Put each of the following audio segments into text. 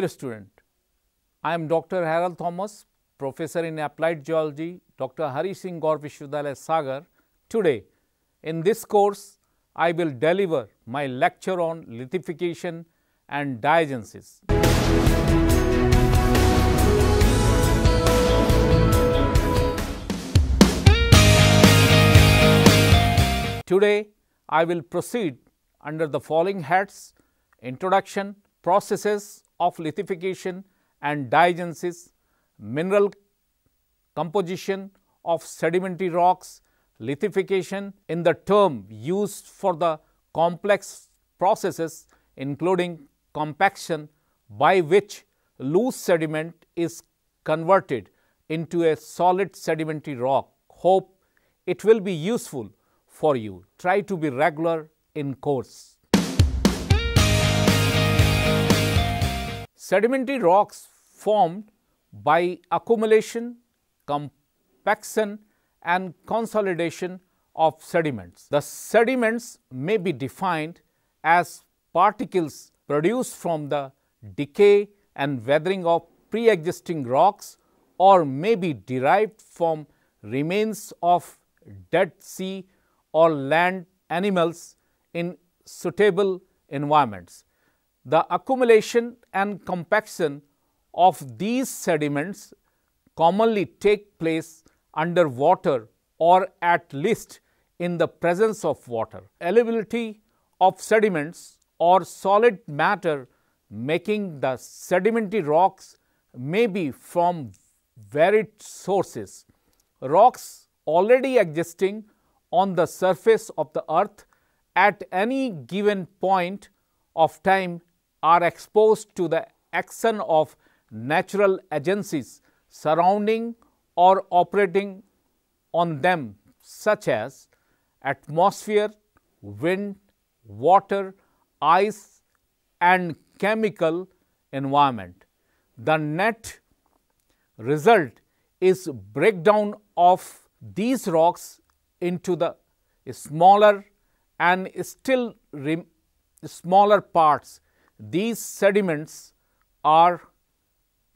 Dear student, I am Dr. Harel Thomas, professor in applied geology, Dr. Hari Singh Gour Vishwavidyalaya Sagar. Today, in this course, I will deliver my lecture on lithification and diagenesis. Today, I will proceed under the following heads Introduction, Processes of Lithification and Diagenesis, Mineral Composition of Sedimentary Rocks, Lithification in the term used for the complex processes including compaction by which loose sediment is converted into a solid sedimentary rock. Hope it will be useful for you. Try to be regular in course. Sedimentary rocks formed by accumulation, compaction and consolidation of sediments. The sediments may be defined as particles produced from the decay and weathering of pre-existing rocks or may be derived from remains of dead sea or land animals in suitable environments. The accumulation and compaction of these sediments commonly take place under water or at least in the presence of water. Availability of sediments or solid matter making the sedimentary rocks may be from varied sources. Rocks already existing on the surface of the earth at any given point of time are exposed to the action of natural agencies surrounding or operating on them such as atmosphere, wind, water, ice and chemical environment. The net result is breakdown of these rocks into the smaller and still smaller parts. These sediments are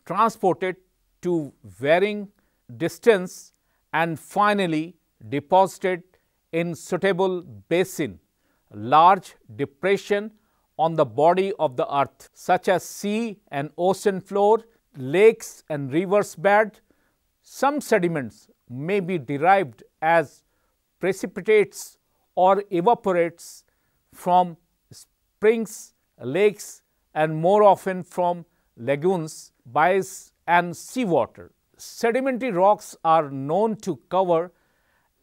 transported to varying distance and finally deposited in suitable basin, large depression on the body of the earth such as sea and ocean floor, lakes and rivers bed. Some sediments may be derived as precipitates or evaporates from springs, lakes and more often from lagoons, bays and seawater. Sedimentary rocks are known to cover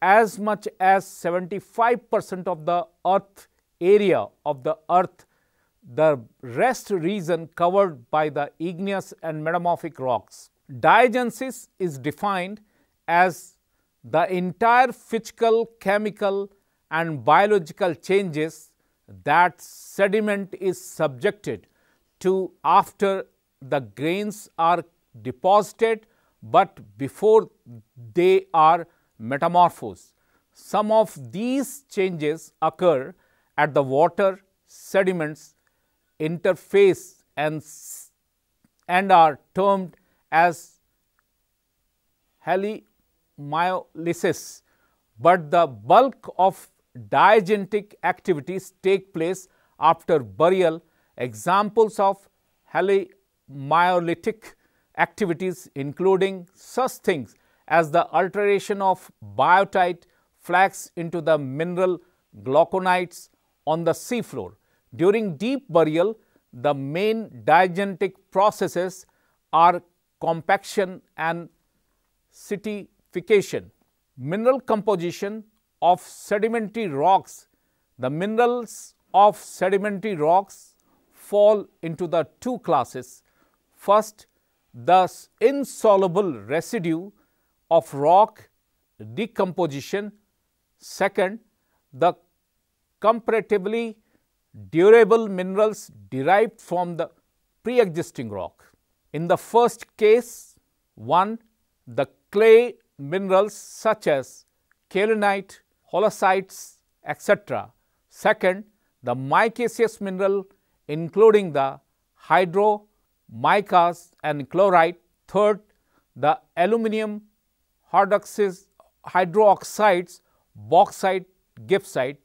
as much as 75 percent of the earth area of the earth, the rest region covered by the igneous and metamorphic rocks. Diagenesis is defined as the entire physical, chemical and biological changes that sediment is subjected to after the grains are deposited, but before they are metamorphosed. Some of these changes occur at the water sediments interface and, and are termed as halmyrolysis, but the bulk of diagenetic activities take place after burial. Examples of halmyrolytic activities including such things as the alteration of biotite flakes into the mineral glauconites on the seafloor. During deep burial, the main diagenetic processes are compaction and stratification. Mineral composition of sedimentary rocks. The minerals of sedimentary rocks fall into the two classes. First, the insoluble residue of rock decomposition. Second, the comparatively durable minerals derived from the pre-existing rock. In the first case, one, the clay minerals such as kaolinite, halloysite, etc. Second, the micaceous mineral including the hydro micas and chlorite. Third, the aluminum hydroxides, hydroxides, bauxite, gibbsite.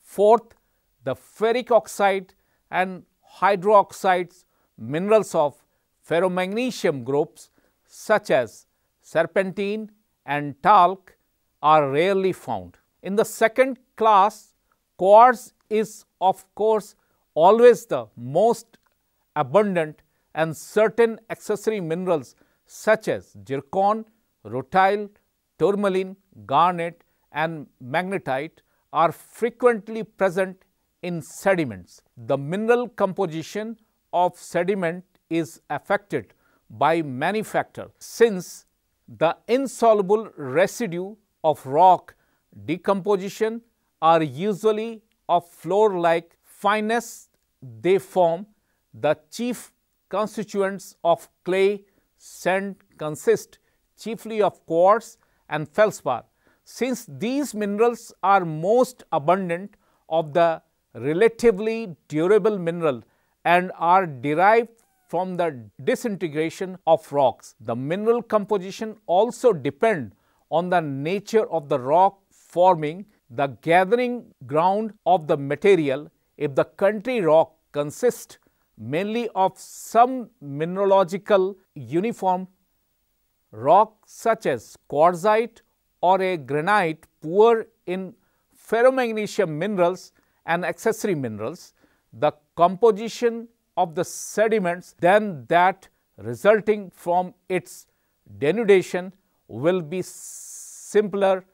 Fourth, the ferric oxide and hydroxides minerals of ferromagnesium groups such as serpentine and talc are rarely found. In the second class, quartz is of course always the most abundant and certain accessory minerals such as zircon, rutile, tourmaline, garnet and magnetite are frequently present in sediments. The mineral composition of sediment is affected by many factors since the insoluble residue of rock decomposition are usually of floor like fineness they form the chief constituents of clay sand consist chiefly of quartz and feldspar. Since these minerals are most abundant of the relatively durable mineral and are derived from the disintegration of rocks. The mineral composition also depend on the nature of the rock forming the gathering ground of the material. If the country rock consists mainly of some mineralogical uniform rock such as quartzite or a granite poor in ferromagnesium minerals and accessory minerals, the composition of the sediments then that resulting from its denudation will be simpler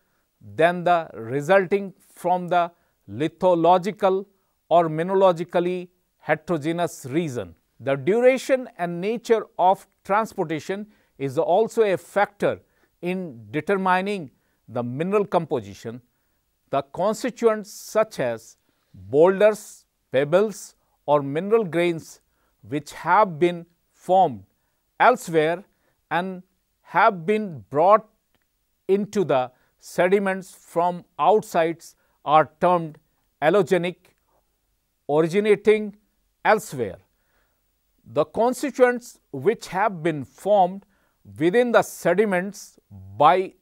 than the resulting from the lithological or mineralogically heterogeneous region. The duration and nature of transportation is also a factor in determining the mineral composition. The constituents such as boulders, pebbles or mineral grains which have been formed elsewhere and have been brought into the sediments from outsides are termed allogenic originating elsewhere. The constituents which have been formed within the sediments by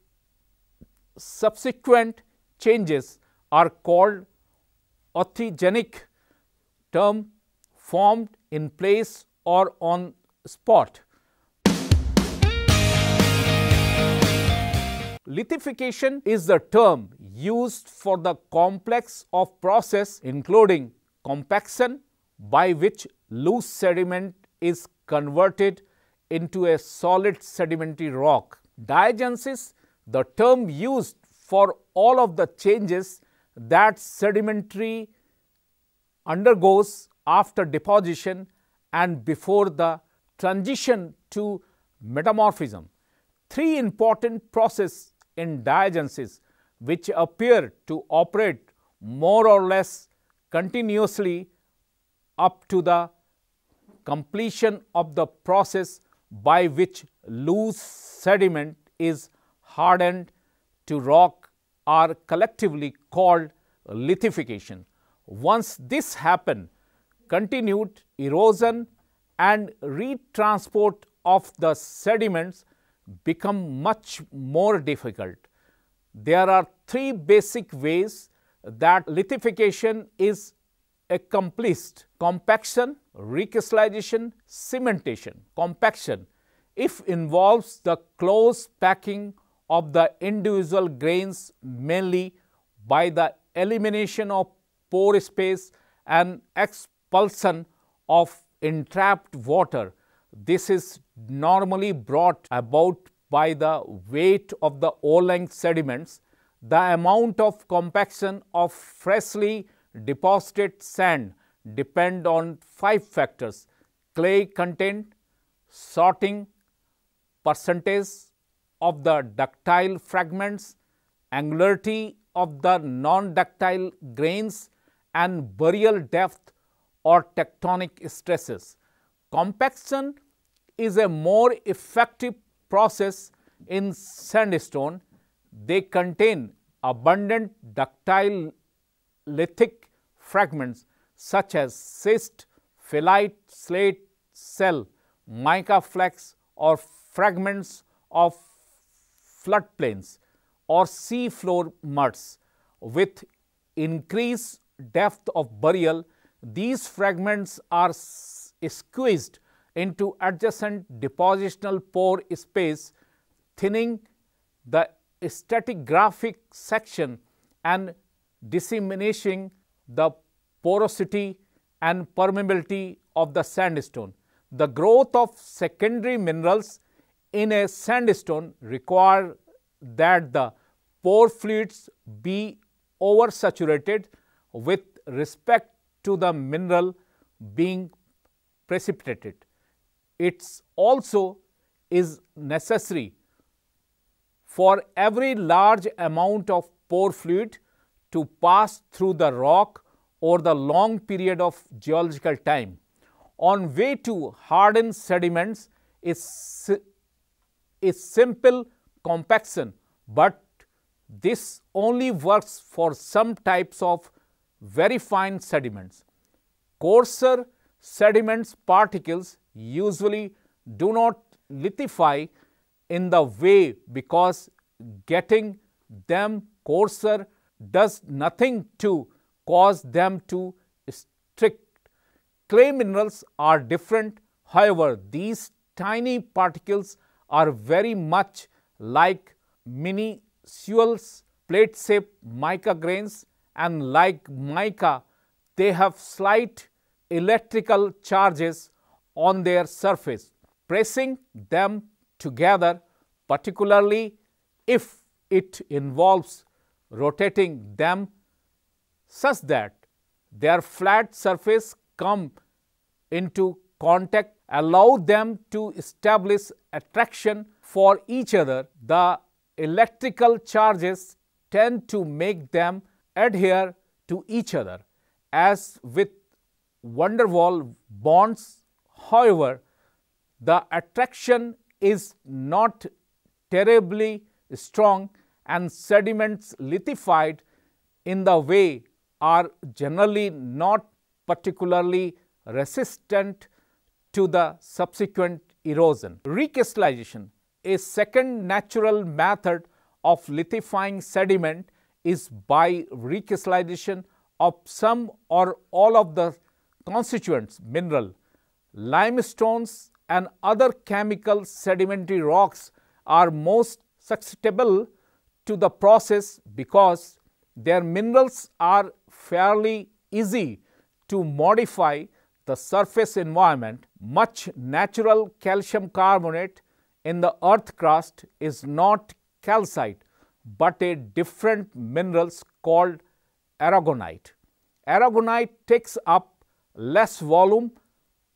subsequent changes are called authigenic term formed in place or on spot. Lithification is the term used for the complex of process including compaction by which loose sediment is converted into a solid sedimentary rock. Diagenesis, the term used for all of the changes that sedimentary undergoes after deposition and before the transition to metamorphism. Three important processes in diagenesis which appear to operate more or less continuously up to the completion of the process by which loose sediment is hardened to rock are collectively called lithification. Once this happen, continued erosion and retransport of the sediments become much more difficult. There are three basic ways that lithification is accomplished compaction, recrystallization, cementation. Compaction, if involves the close packing of the individual grains mainly by the elimination of pore space and expulsion of entrapped water. This is normally brought about by the weight of the O-length sediments, the amount of compaction of freshly deposited sand depend on five factors clay content, sorting, percentage of the ductile fragments, angularity of the non-ductile grains and burial depth or tectonic stresses. Compaction is a more effective process in sandstone. They contain abundant ductile lithic fragments such as schist, phyllite, slate, shale, mica flakes or fragments of floodplains or sea floor muds. With increased depth of burial, these fragments are squeezed into adjacent depositional pore space, thinning the stratigraphic section and disseminating the porosity and permeability of the sandstone. The growth of secondary minerals in a sandstone require that the pore fluids be oversaturated with respect to the mineral being precipitated. It also is necessary for every large amount of pore fluid to pass through the rock over the long period of geological time. On way to harden sediments is, is simple compaction, but this only works for some types of very fine sediments. Coarser sediments particles usually do not lithify in the way because getting them coarser does nothing to cause them to strict. Clay minerals are different, however, these tiny particles are very much like minuscule plate shaped mica grains and like mica, they have slight electrical charges on their surface. Pressing them together, particularly if it involves rotating them such that their flat surface come into contact allow them to establish attraction for each other. The electrical charges tend to make them adhere to each other. As with van bonds, however, the attraction is not terribly strong and sediments lithified in the way are generally not particularly resistant to the subsequent erosion. Recrystallization, a second natural method of lithifying sediment is by recrystallization of some or all of the constituents mineral. Limestones and other chemical sedimentary rocks are most susceptible to the process because their minerals are fairly easy to modify the surface environment. Much natural calcium carbonate in the earth crust is not calcite, but a different minerals called aragonite. Aragonite takes up less volume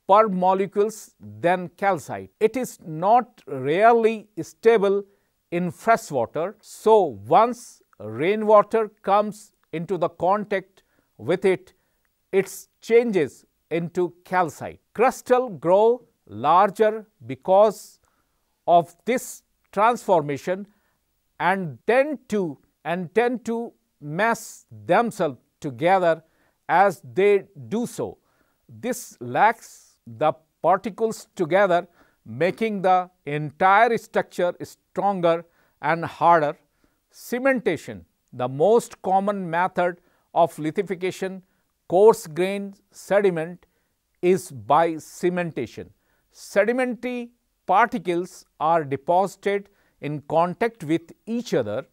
per molecules than calcite. It is not rarely stable in fresh water. So, once rainwater comes into the contact with it, it changes into calcite. Crystal grow larger because of this transformation and tend to and tend to mass themselves together as they do so. This lacks the particles together making the entire structure stronger and harder. Cementation, the most common method of lithification coarse grained sediment is by cementation. Sedimentary particles are deposited in contact with each other,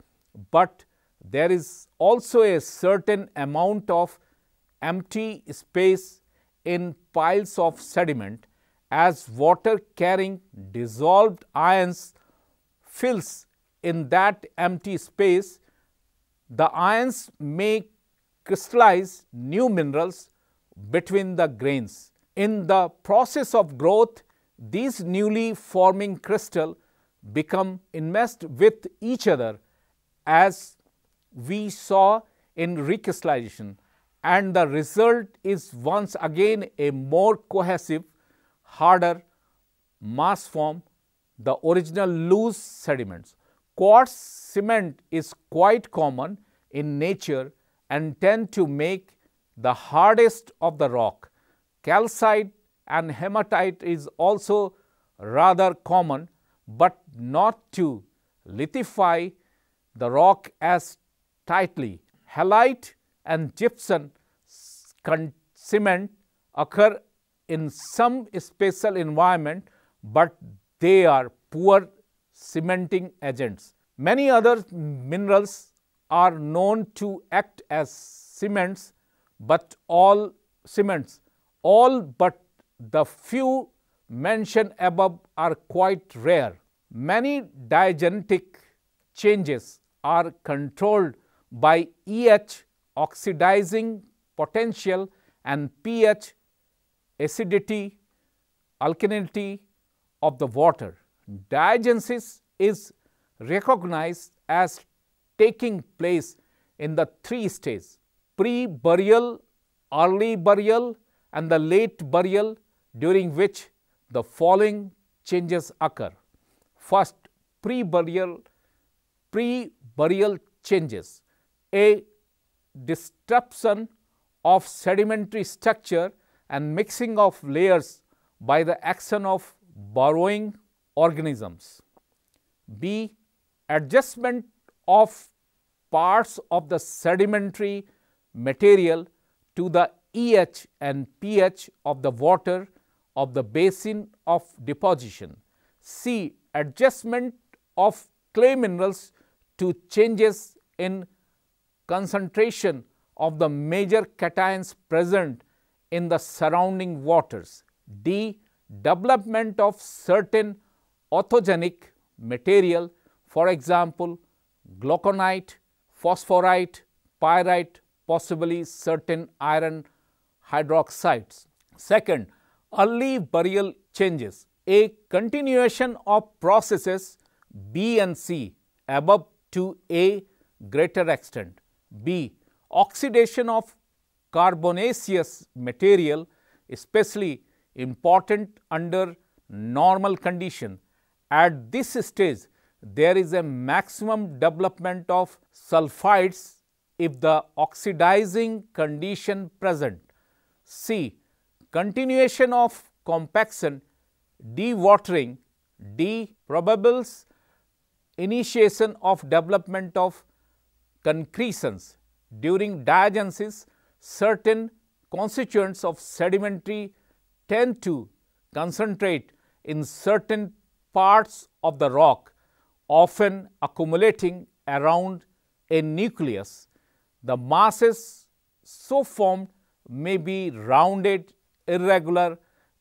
but there is also a certain amount of empty space in piles of sediment as water carrying dissolved ions fills in that empty space, the ions may crystallize new minerals between the grains. In the process of growth, these newly forming crystal become enmeshed with each other as we saw in recrystallization and the result is once again a more cohesive harder mass form the original loose sediments. Quartz cement is quite common in nature and tend to make the hardest of the rock. Calcite and hematite is also rather common, but not to lithify the rock as tightly. Halite and gypsum cement occur in some special environment, but they are poor cementing agents. Many other minerals are known to act as cements, but all cements, all but the few mentioned above are quite rare. Many diagenetic changes are controlled by EH oxidizing potential and pH acidity, alkalinity of the water. Diagenesis is recognized as taking place in the three stages pre-burial, early burial and the late burial during which the following changes occur. First, pre-burial pre-burial changes. A disruption of sedimentary structure and mixing of layers by the action of burrowing organisms. B. Adjustment of parts of the sedimentary material to the EH and pH of the water of the basin of deposition. C. Adjustment of clay minerals to changes in concentration of the major cations present in the surrounding waters. D. Development of certain authigenic material for example, glauconite, phosphorite, pyrite, possibly certain iron hydroxides. Second, early burial changes. A continuation of processes B and C above to a greater extent. B. Oxidation of carbonaceous material especially important under normal condition. At this stage, there is a maximum development of sulfides if the oxidizing condition present. C. Continuation of compaction, dewatering, D. Probables initiation of development of concretions. During diagenesis, certain constituents of sedimentary tend to concentrate in certain parts of the rock, often accumulating around a nucleus. The masses so formed may be rounded, irregular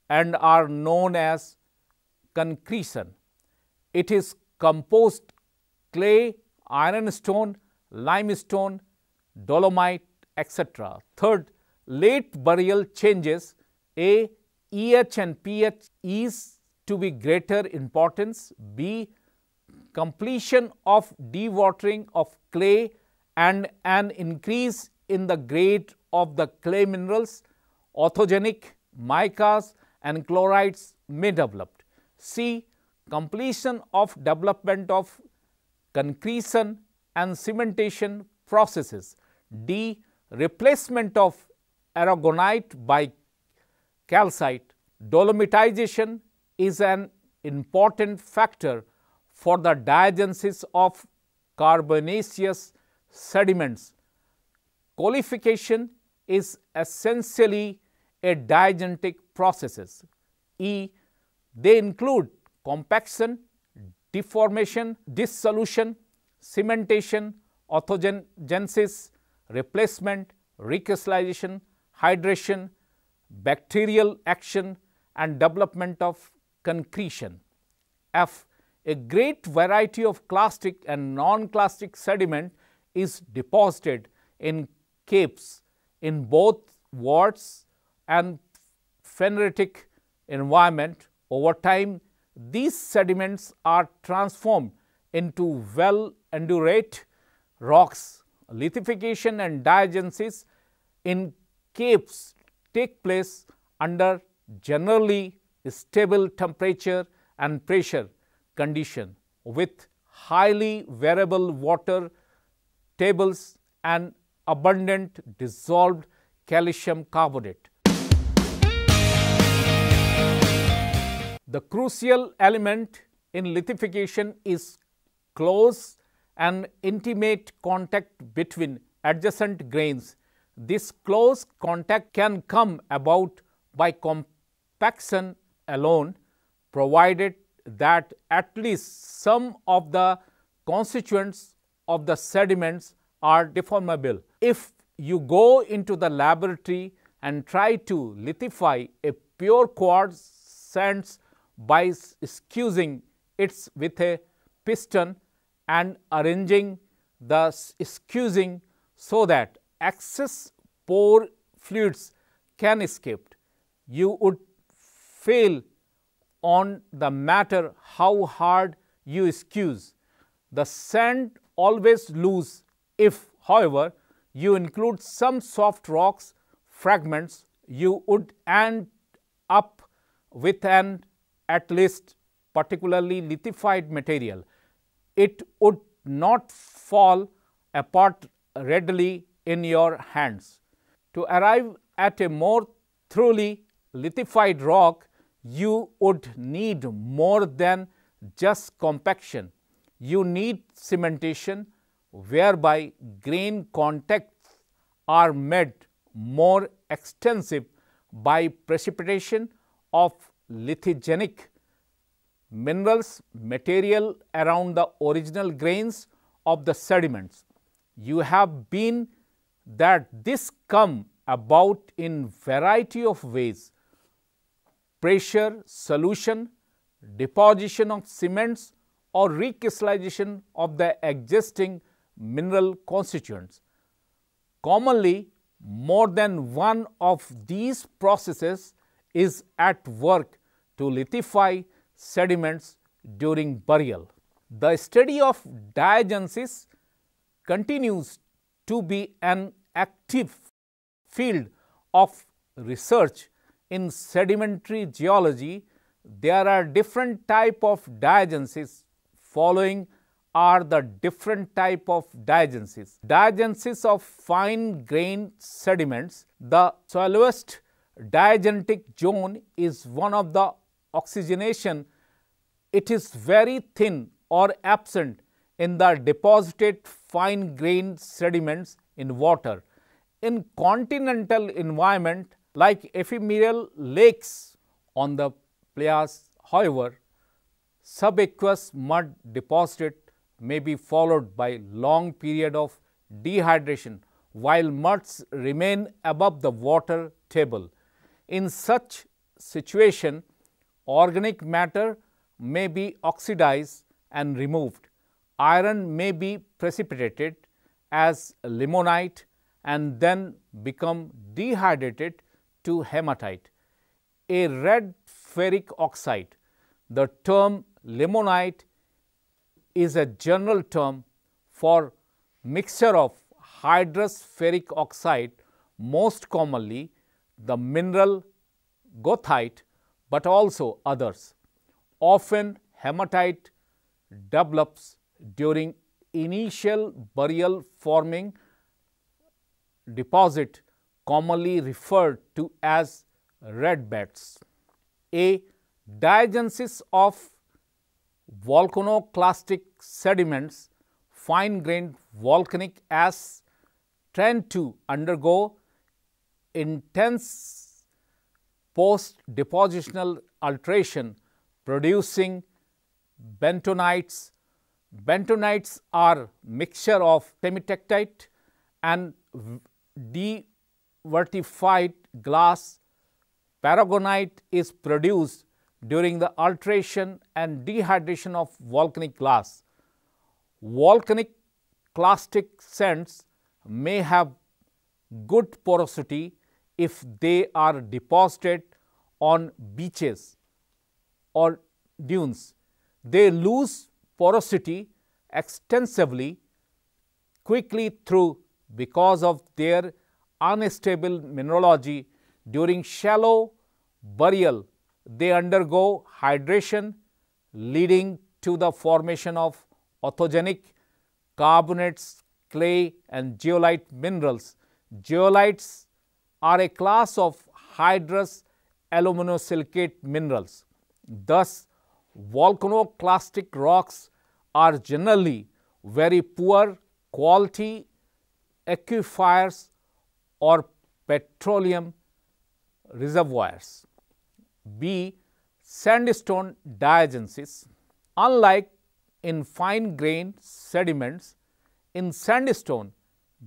and are known as concretion. It is composed clay, ironstone, limestone, dolomite, etc. Third, late burial changes A. EH and pH is to be greater importance. B. Completion of dewatering of clay and an increase in the grade of the clay minerals, authigenic, micas and chlorites may develop. C. Completion of development of concretion and cementation processes. D. Replacement of aragonite by calcite. Dolomitization is an important factor for the diagenesis of carbonaceous sediments. Qualification is essentially a diagenetic processes. E. They include compaction, deformation, dissolution, cementation, authigenesis, replacement, recrystallization, hydration, bacterial action and development of concretion. F. A great variety of clastic and non-clastic sediment is deposited in capes in both warts and phenolitic environment. Over time, these sediments are transformed into well endurate rocks. Lithification and diagenesis in caves take place under generally stable temperature and pressure condition with highly variable water tables and abundant dissolved calcium carbonate. The crucial element in lithification is close and intimate contact between adjacent grains. This close contact can come about by compaction alone provided that at least some of the constituents of the sediments are deformable. If you go into the laboratory and try to lithify a pure quartz sands by squeezing it with a piston and arranging the squeezing so that excess pore fluids can escape. You would fail on the matter how hard you squeeze. The sand always loose if however you include some soft rocks fragments you would end up with an at least particularly lithified material. It would not fall apart readily in your hands. To arrive at a more thoroughly lithified rock, you would need more than just compaction. You need cementation whereby grain contacts are made more extensive by precipitation of lithogenic minerals material around the original grains of the sediments. You have been that this come about in variety of ways pressure, solution, deposition of cements or recrystallization of the existing mineral constituents. Commonly, more than one of these processes is at work to lithify sediments during burial. The study of diagenesis continues to be an active field of research in sedimentary geology. There are different type of diagenesis following are the different type of diagenesis. Diagenesis of fine grained sediments, the shallowest diagenetic zone is one of the oxygenation. It is very thin or absent in the deposited fine grained sediments in water. In continental environment like ephemeral lakes on the playas, however, subaqueous mud deposited may be followed by long period of dehydration while muds remain above the water table. In such situation, organic matter may be oxidized and removed. Iron may be precipitated as limonite and then become dehydrated to hematite. A red ferric oxide, the term limonite is a general term for mixture of hydrous ferric oxide most commonly the mineral goethite, but also others. Often hematite develops during initial burial forming deposit commonly referred to as red beds. A diagenesis of volcanoclastic sediments, fine grained volcanic ash tend to undergo intense post depositional alteration producing bentonites. Bentonites are mixture of hematite and devitrified glass. Palagonite is produced during the alteration and dehydration of volcanic glass. Volcanic clastic sands may have good porosity if they are deposited on beaches or dunes. They lose porosity extensively quickly through because of their unstable mineralogy during shallow burial they undergo hydration leading to the formation of authigenic carbonates, clay and zeolite minerals. Zeolites are a class of hydrous aluminosilicate minerals. Thus, volcanoclastic rocks are generally very poor quality aquifers or petroleum reservoirs. B. Sandstone diagenesis. Unlike in fine grained sediments, in sandstone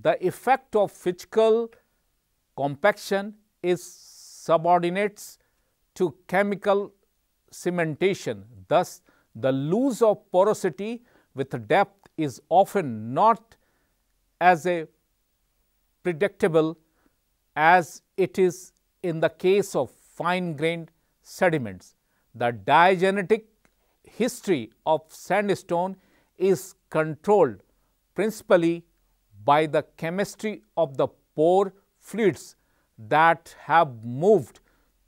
the effect of physical compaction is subordinates to chemical cementation. Thus, the loss of porosity with depth is often not as a predictable as it is in the case of fine grained sediments. The diagenetic history of sandstone is controlled principally by the chemistry of the pore fluids that have moved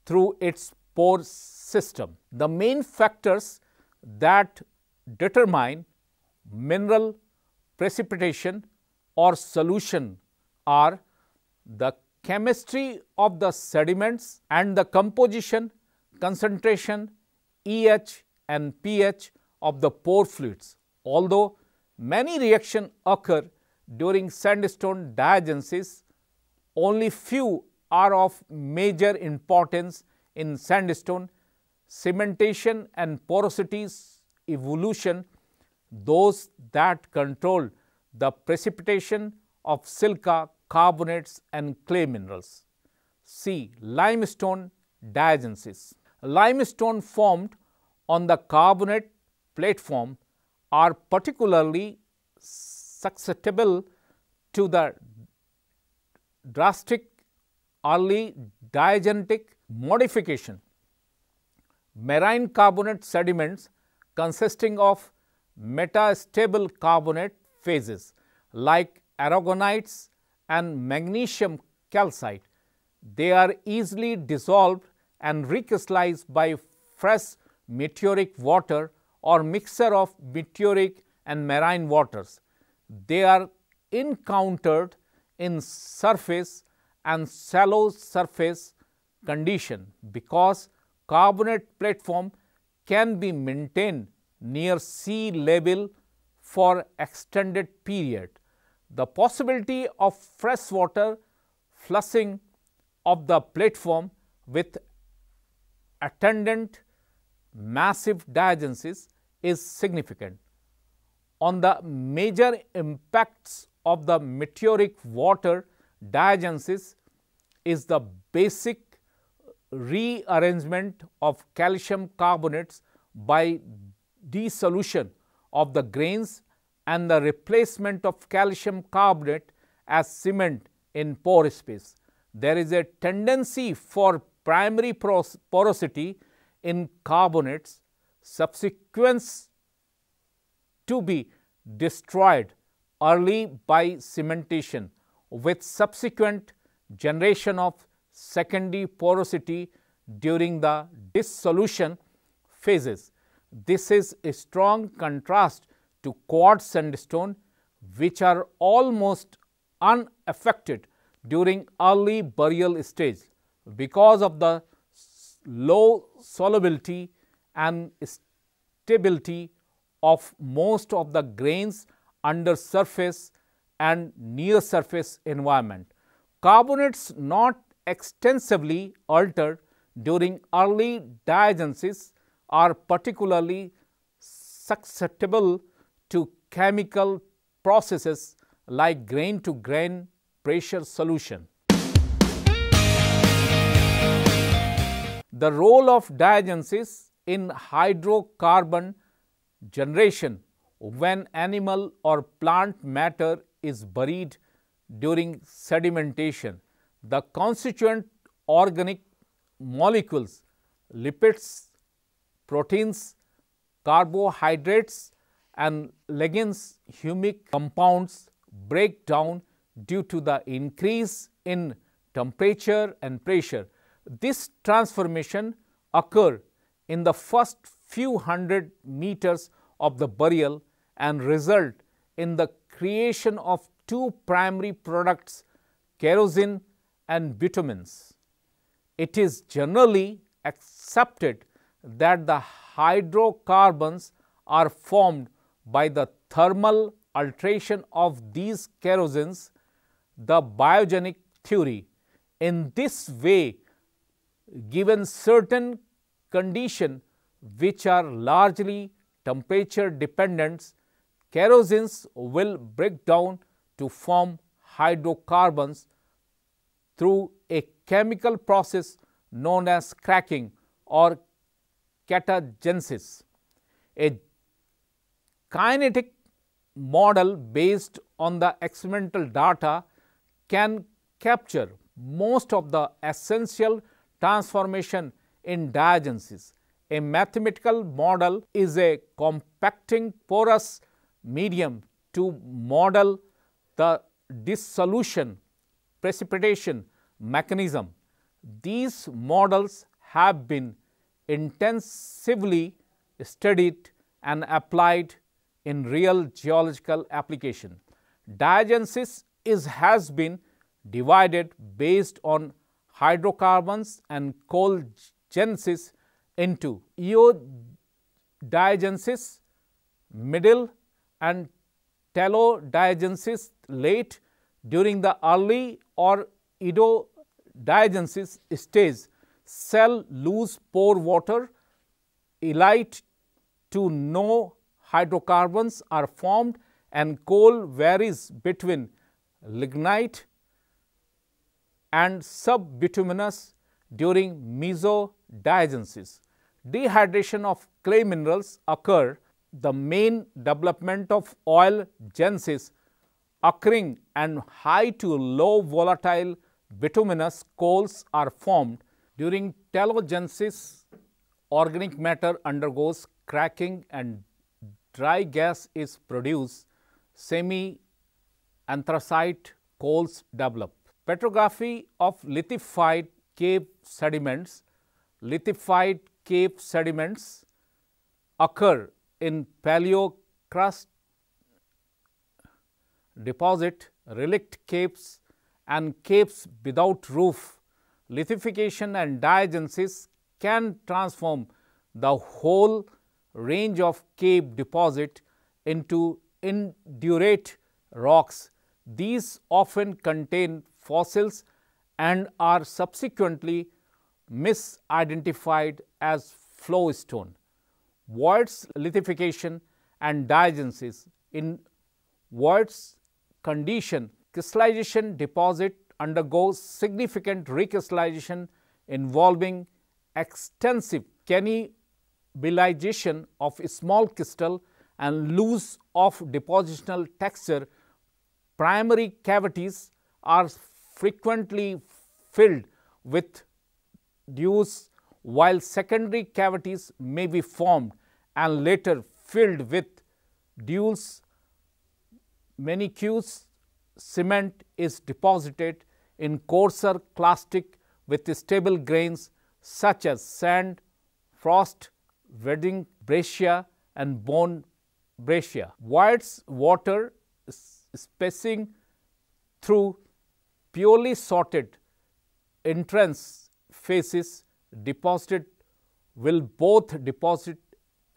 through its pore system. The main factors that determine mineral precipitation or solution are the chemistry of the sediments and the composition, concentration, EH and pH of the pore fluids. Although many reactions occur during sandstone diagenesis, only few are of major importance in sandstone cementation and porosity evolution, those that control the precipitation of silica, carbonates and clay minerals. C. Limestone diagenesis. Limestone formed on the carbonate platform are particularly susceptible to the drastic early diagenetic modification. Marine carbonate sediments consisting of metastable carbonate phases like aragonites and magnesium calcite. They are easily dissolved and recrystallized by fresh meteoric water or mixture of meteoric and marine waters. They are encountered in surface and shallow surface condition because carbonate platform can be maintained near sea level for extended period. The possibility of freshwater flushing of the platform with attendant massive diagenesis is significant. On the major impacts of the meteoric water diagenesis is the basic rearrangement of calcium carbonates by dissolution of the grains and the replacement of calcium carbonate as cement in pore space. There is a tendency for primary porosity in carbonates subsequent to be destroyed early by cementation with subsequent generation of secondary porosity during the dissolution phases. This is a strong contrast to quartz sandstone which are almost unaffected during early burial stage because of the low solubility and stability of most of the grains under surface and near surface environment. Carbonates not extensively altered during early diagenesis are particularly susceptible to chemical processes like grain to grain pressure solution. The role of diagenesis in hydrocarbon generation when animal or plant matter is buried during sedimentation the constituent organic molecules, lipids, proteins, carbohydrates and lignin humic compounds break down due to the increase in temperature and pressure. This transformation occur in the first few hundred meters of the burial and result in the creation of two primary products kerogen and bitumens. It is generally accepted that the hydrocarbons are formed by the thermal alteration of these kerogens, the biogenic theory. In this way, given certain conditions which are largely temperature dependent, kerogens will break down to form hydrocarbons through a chemical process known as cracking or catagenesis. A kinetic model based on the experimental data can capture most of the essential transformation in diagenesis. A mathematical model is a compacting porous medium to model the dissolution precipitation mechanism. These models have been intensively studied and applied in real geological application. Diagenesis is has been divided based on hydrocarbons and coal genesis into eodiagenesis middle and telodiagenesis late during the early or eodiagenesis stage cell lose pore water elite to no hydrocarbons are formed and coal varies between lignite and subbituminous during mesodiagenesis. Dehydration of clay minerals occur the main development of oil genesis occurring and high to low volatile bituminous coals are formed during talogenesis organic matter undergoes cracking and dry gas is produced. Semi anthracite coals develop. Petrography of lithified cave sediments. Lithified cave sediments occur in paleokarst deposit, relict caves and caves without roof. Lithification and diagenesis can transform the whole range of cave deposit into indurate rocks. These often contain fossils and are subsequently misidentified as flowstone. Vadose lithification and diagenesis in vadose condition crystallization deposit undergoes significant recrystallization involving extensive cannibalization of small crystal and loss of depositional texture. Primary cavities are frequently filled with dews while secondary cavities may be formed and later filled with dews. Meniscus cement is deposited in coarser clastic with stable grains such as sand, frost, wedding breccia and bone breccia. Vadose water spacing through purely sorted entrance facies deposited will both deposit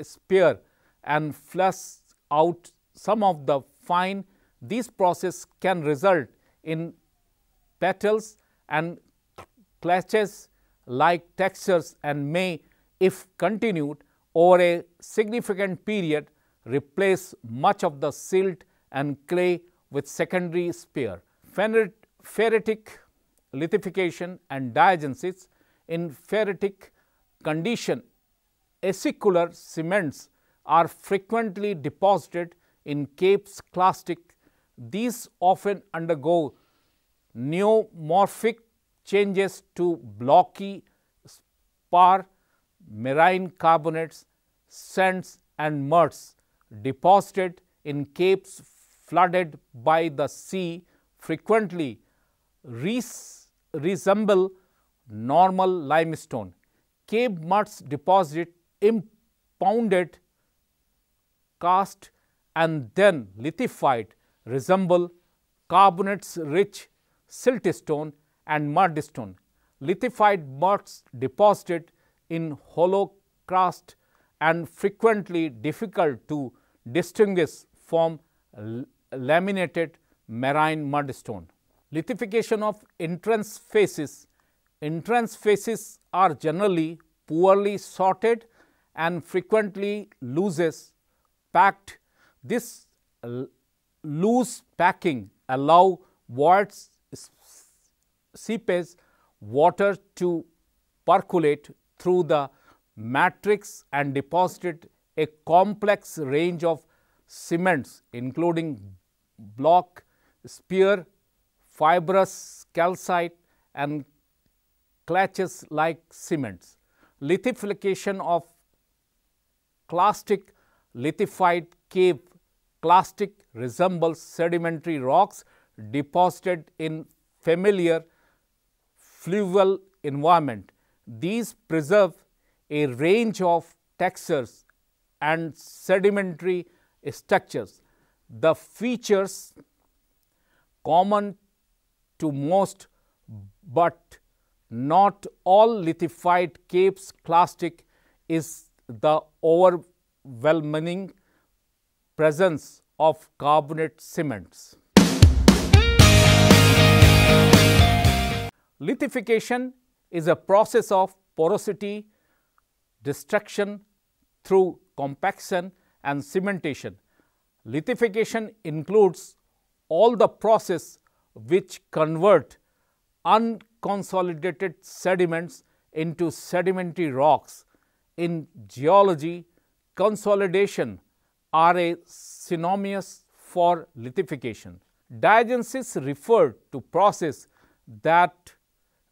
spar and flush out some of the fine. This process can result in petals and clutches like textures and may if continued over a significant period replace much of the silt and clay with secondary spar. Phreatic lithification and diagenesis in phreatic condition, acicular cements are frequently deposited in capes clastic. These often undergo neomorphic changes to blocky spar, marine carbonates, sands and muds deposited in capes flooded by the sea frequently res resemble normal limestone. Cave muds deposit impounded cast and then lithified resemble carbonates rich siltstone and mudstone. Lithified muds deposited in hollow crust and frequently difficult to distinguish from laminated marine mudstone. Lithification of entrance facies. Entrance facies are generally poorly sorted and frequently looses packed. This loose packing allow vadose seepage water to percolate through the matrix and deposited a complex range of cements including block, spar, fibrous calcite and clashes like cements. Lithification of clastic lithified cave clastic resembles sedimentary rocks deposited in familiar fluvial environment. These preserve a range of textures and sedimentary structures. The features common to most, but not all lithified Capes clastic is the overwhelming presence of carbonate cements. Lithification is a process of porosity destruction through compaction and cementation. Lithification includes all the process which convert unconsolidated sediments into sedimentary rocks. In geology, consolidation are a synonymous for lithification. Diagenesis refer to process that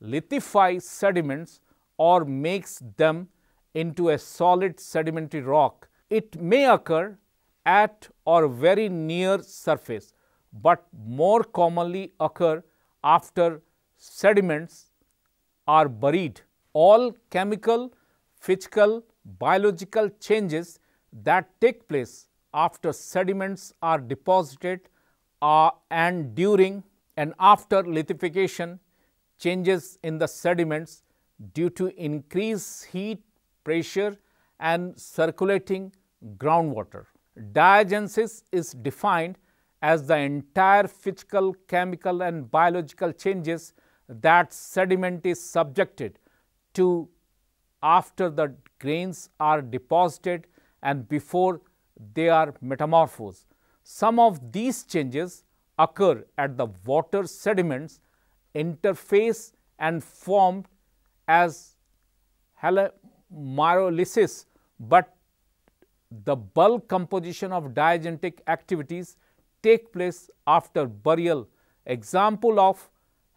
lithifies sediments or makes them into a solid sedimentary rock. It may occur at or very near surface, but more commonly occur after sediments are buried. All chemical, physical, biological changes that take place after sediments are deposited uh, and during and after lithification changes in the sediments due to increased heat, pressure and circulating groundwater. Diagenesis is defined as the entire physical, chemical and biological changes that sediment is subjected to after the grains are deposited and before they are metamorphosed. Some of these changes occur at the water sediments interface and formed as halmyrolysis, but the bulk composition of diagenetic activities take place after burial. Example of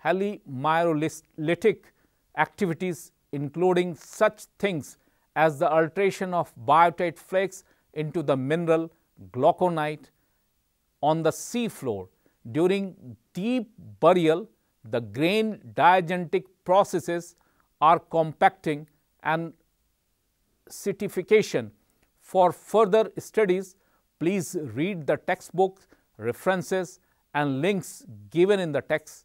halmyrolytic activities including such things as the alteration of biotite flakes into the mineral glauconite on the sea floor. During deep burial, the grain diagenetic processes are compacting and certification. For further studies, please read the textbook references and links given in the text.